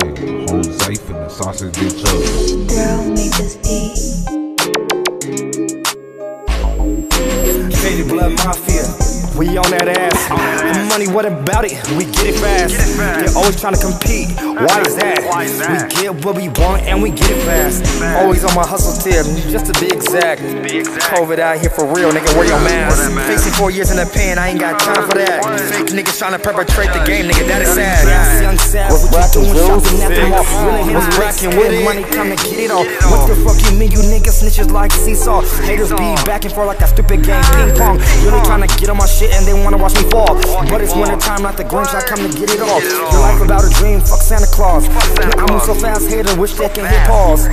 fire. Whole safe and the sausage bitch up. Girl, make this beat. Shady Blood Mafia. We on that ass. Money, what about it? We get it fast. They're always trying to compete. Why is that? We get what we want and we get it fast. Always on my hustle tip, just to be exact. COVID out here for real, nigga. Wear your mask. Facing four years in the pen, I ain't got time for that. Fake niggas trying to perpetrate the game, nigga. That is sad. Young sad, what you doing? Shopping at the mall. Really What's racking with money? Come and get it all. What the fuck you mean? You niggas snitches like seesaw. Haters be back and forth like that stupid game ping pong. Really trying to get on my shit and they wanna watch me fall. But it's winter time, not the Grinch. I come to get it all. Your life about a dream, fuck Santa Claus. I move so fast, hater wish they can hit pause.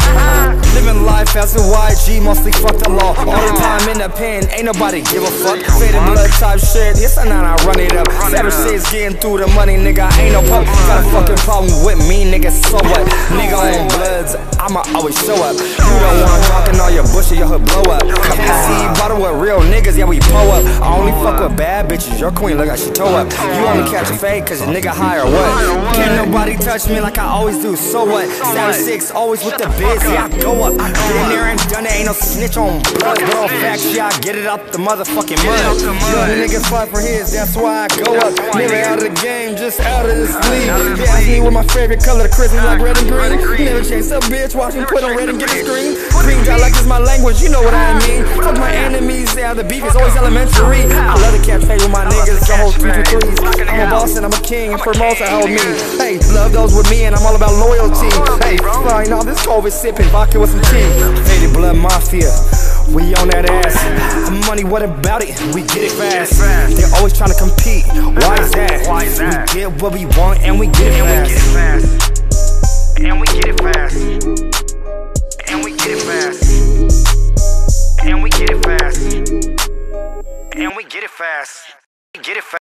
Living life as a YG, mostly fuck the law. All the time in the pen, ain't nobody give a fuck. Faded blood type shit, yes I know I run it up. Savage shit's getting through the money, nigga. I ain't no pup. Got a fucking problem with me, nigga. So what? Nigga on bloods, I'ma always show up. You don't wanna talking all your bullshit, your hood blow up. See, bottle with real niggas, yeah we pull up. I only fuck with bad bitches, your queen look like she toe up. You only catch a fade cause your nigga high or what? Can't nobody touch me like I always do, so what? Seven six, always with the biz, yeah I go up. Been there and done it, ain't no snitch on blood, but on facts, yeah I get it out the motherfucking mud. Young niggas fight for his, that's why I go up. Never out of the game, just out of this league. Ask me what my favorite color, the Christmas like red and green. Never chase a bitch, watch me put on red and get a screen. Green dot like it's my language, you know what I mean. Fuck my enemies, yeah the beef is always elementary. I love to catch fade with my niggas, the whole three to threes. I'm a boss and I'm a king, and for most I hold me. Hey, love those with me and I'm all about loyalty. Hey, fine, all this COVID sipping, vodka with some tea. Faded blood mafia. We on that ass. Money, what about it? We get it fast. They're always trying to compete. Why is that? We get what we want and we get it fast. And we get it fast. Fast. And we get it fast. We get it fast.